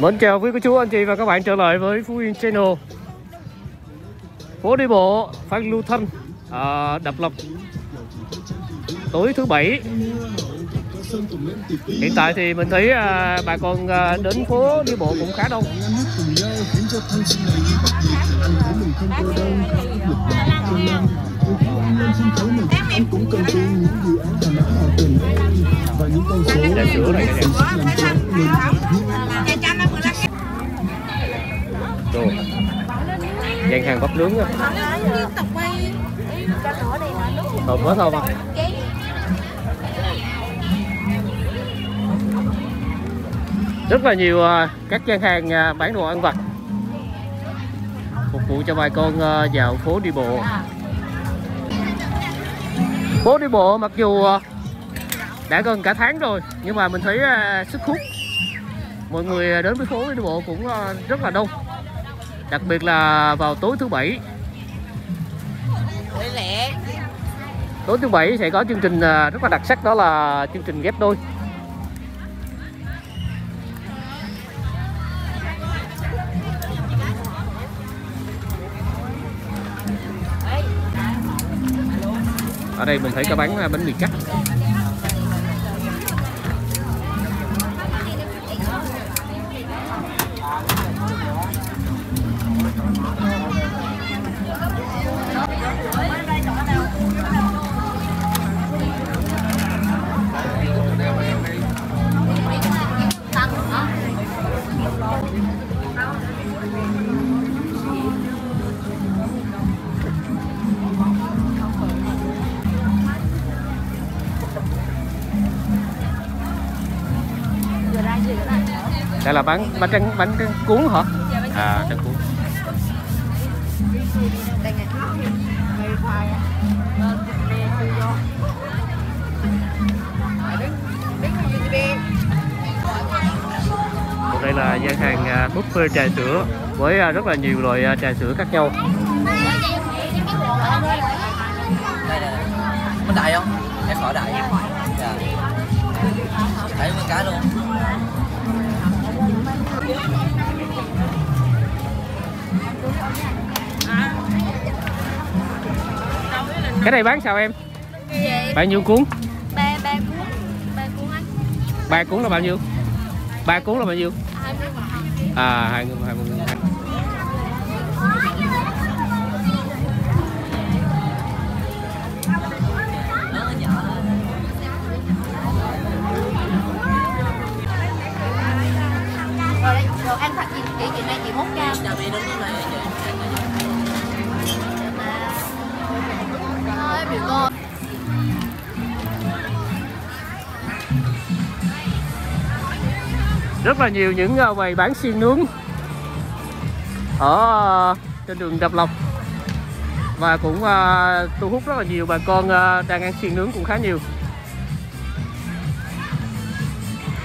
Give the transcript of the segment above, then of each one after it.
Mến chào quý cô chú anh chị và các bạn trở lại với Phú Yên Channel. Phố đi bộ Phan Lưu Thanh à, Đập Lập tối thứ bảy. Hiện tại thì mình thấy à, bà con à, đến phố đi bộ cũng khá đông. Cũng cần tìm những gian hàng bắp nướng á Hợp không? À rất là nhiều à, các gian hàng à, bán đồ ăn vặt. Phục vụ cho bà con vào phố đi bộ. Phố đi bộ mặc dù à, đã gần cả tháng rồi, nhưng mà mình thấy sức hút. Mọi người đến với phố đi bộ cũng rất là đông đặc biệt là vào tối thứ bảy. Tối thứ bảy sẽ có chương trình à, rất là đặc sắc đó là chương trình ghép đôi. Ở đây mình thấy có bán bánh mì cắt đây là bán bánh tráng bánh tráng cuốn hả? À tráng cuốn. Còn đây là gian hàng à, buffet trà sữa với à, rất là nhiều loại à, trà sữa khác nhau. Có đại không? Em khỏi đại. Dạ. Thấy con cá luôn cái này bán sao em? Bao nhiêu cuốn? Ba ba cuốn. Ba cuốn anh ba cuốn là bao nhiêu? Ba cuốn là bao nhiêu? Mươi à hai người hai mươi thật nay chị mốt mẹ đứng bên cô rất là nhiều những ờ, quầy bán xiên nướng ở ờ, trên đường Đập Lộc. Và cũng ờ, thu hút rất là nhiều bà con đang ăn xiên nướng cũng khá nhiều.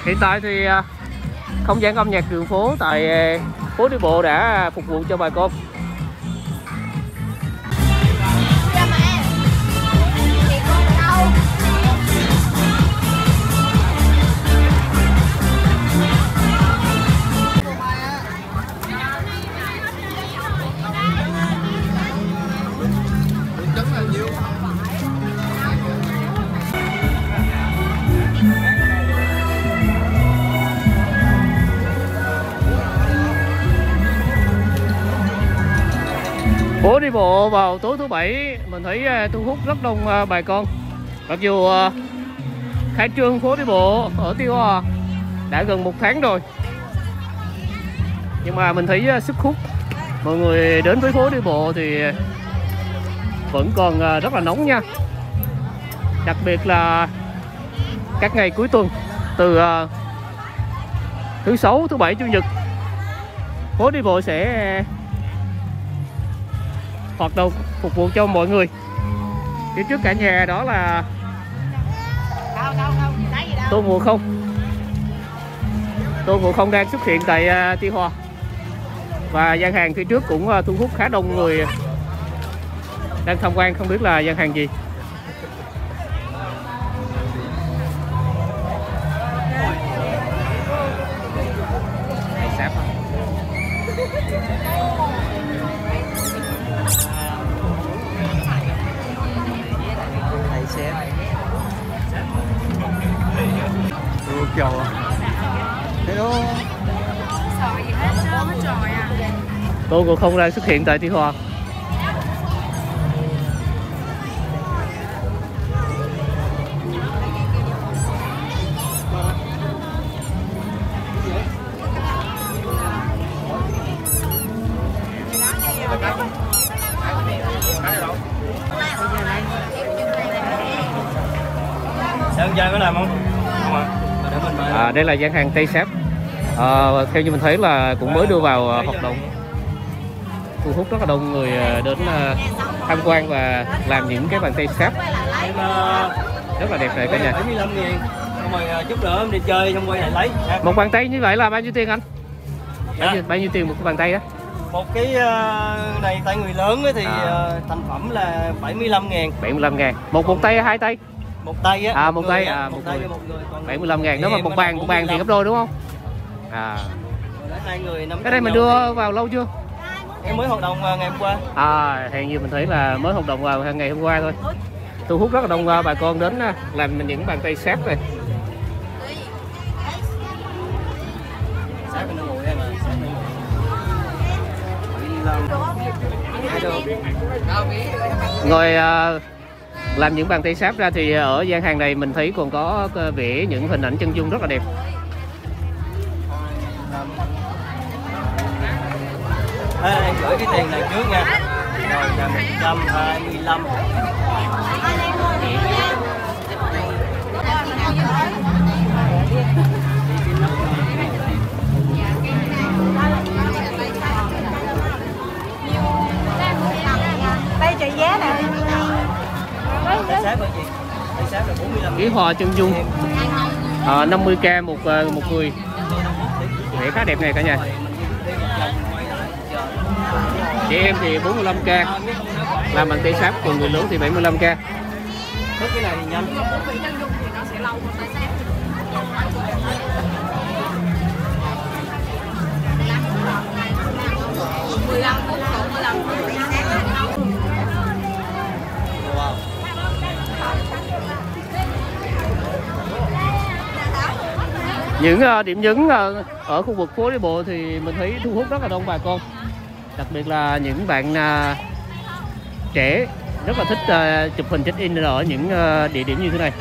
Hiện tại thì không gian âm nhạc đường phố tại phố đi bộ đã phục vụ cho bà con. Phố đi bộ vào tối thứ bảy, mình thấy à, thu hút rất đông à, bà con. Mặc dù à, khai trương phố đi bộ ở Tiêu Hòa đã gần một tháng rồi. Nhưng mà mình thấy sức hút. Mọi người đến với phố đi bộ thì vẫn còn rất là nóng nha. Đặc biệt là các ngày cuối tuần từ thứ sáu, thứ bảy, chủ nhật, phố đi bộ sẽ hoạt động phục vụ cho mọi người. Phía trước cả nhà đó là đâu đâu ngộ không. Tôn ngộ không đang xuất hiện tại à, Tuy Hòa. Và gian hàng phía trước cũng à, thu hút khá đông người đang tham quan, không biết là gian hàng gì. Cô không đang xuất hiện tại Tuy Hòa chơi làm không? À, đây là gian hàng Tây Sáp à, ờ, theo như mình thấy là cũng mới đưa vào ờ, hoạt động thu hút rất là đông người à, đến à, tham quan và làm những cái bàn tay sáp. Ờ, rất là đẹp này cả nhà. 75 ngàn Xong rồi ờ, chút nữa em đi chơi xong quay lại lấy. Nha. một bàn tay như vậy là bao nhiêu tiền anh? Bao Dạ. nhiêu, bao nhiêu tiền một cái bàn tay đó? Một cái ờ, này tay người lớn thì À. ờ, thành phẩm là 75 ngàn. 75 ngàn. Một một tay hai tay? Một tay á À, một tay, à, một một tay người. một người còn 75 ngàn. Nếu mà một bàn một bàn thì 45. gấp đôi đúng không? À Rồi đấy, hai người 500 cái đây mình đưa vào lâu chưa Em mới hoạt động ờ, ngày hôm qua. À hiện như mình thấy là mới hoạt động vào ngày hôm qua thôi. Thu hút rất là đông à, bà con đến à, làm những bàn tay sáp này. Ngồi em à Sát bên nó ngồi 75 Ngoài à, làm những bàn tay sáp ra thì ở gian hàng này mình thấy còn có à, vẽ những hình ảnh chân dung rất là đẹp À, em gửi cái tiền này trước nha. Rồi là 125 đây trị giá nè. Tay sát là gì? Tay sát là 45 ký hoa chân dung. À, 50k một à, một người. Vẽ khá đẹp này cả nhà chị em thì 45k làm bằng tay sáp còn người lớn thì 75k Thức cái này thì nhanh. Những à, điểm nhấn à, ở khu vực phố đi bộ thì mình thấy thu hút rất là đông bà con đặc biệt là những bạn à, trẻ rất là thích à, chụp hình check in ở những à, địa điểm như thế này.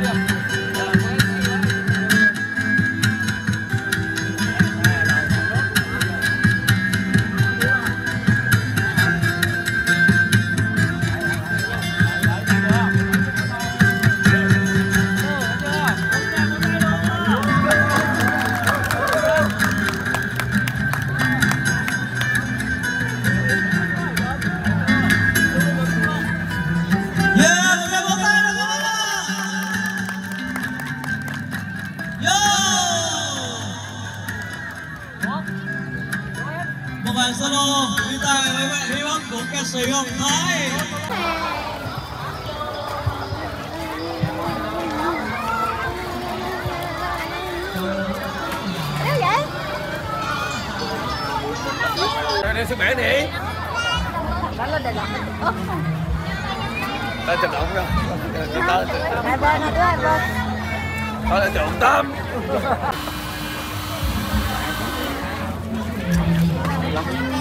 Yeah. Của ca sĩ Hồng Thái? Đây sức khỏe nè Bạn lên đây là Ủa? Tên Trần Động tên Hai bên, hai đứa hai bên Tên là Trần Tâm hai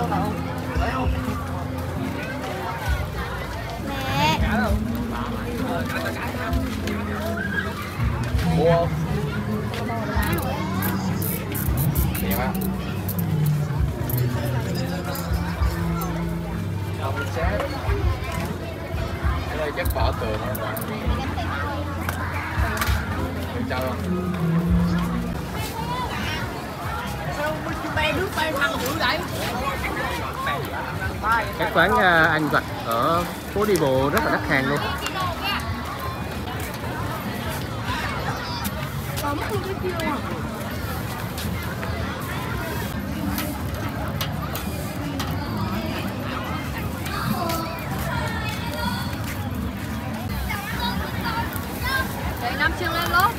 Mẹ mua không đẹp á không sát cái đây chắc bỏ tường không rồi được sao không các quán à, ăn vặt ở phố đi bộ rất là đắt hàng luôn. Năm chân lên luôn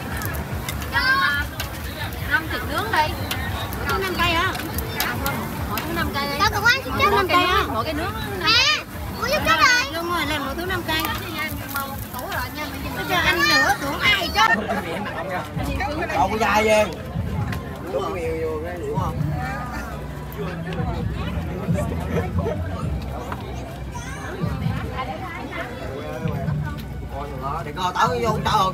Năm, thịt nướng đây, năm cây năm cây đi. Tao cũng ăn chút năm cây á. Mỗi cái nướng Mẹ, mua chút chút rồi Đúng rồi, làm mỗi thứ năm cây. Bây giờ ăn nữa tưởng ai chứ Đâu có dai về Đúng cái hiểu không? Để coi tao vô không cho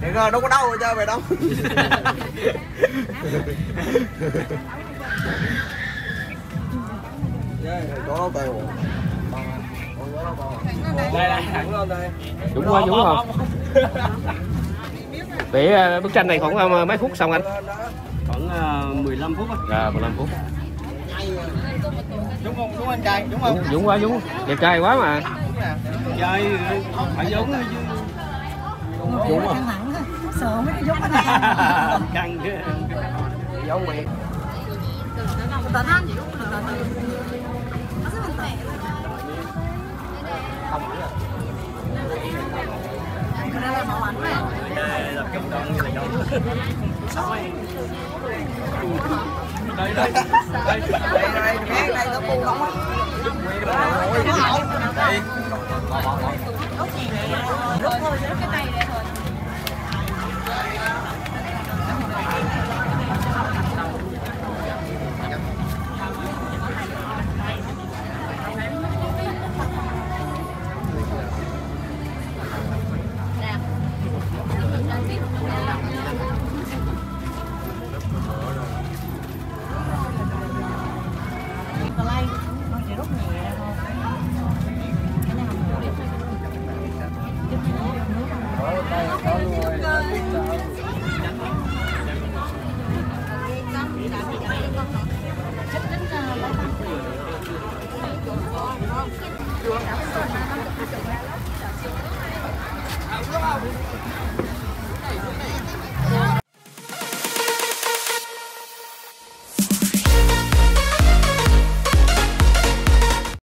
Để coi đâu có đâu rồi chơi mày đâu Đây đây, thẳng lên đây. đúng quá đúng không để à, bức tranh này khoảng à, mấy phút xong anh Khoảng uh, 15 phút á. à 15 phút Đúng không? Đúng anh trai, đúng không? đúng, đúng quá đúng đẹp trai quá mà Chơi phải giống chứ. Đúng rồi Căng chứ. Giống mày Đây là cái động như là giống. Đây đây. Đây. Đây đây, đây, đây có bu không á Đây Hãy subscribe cho kênh Ghiền Mì Gõ Để không bỏ lỡ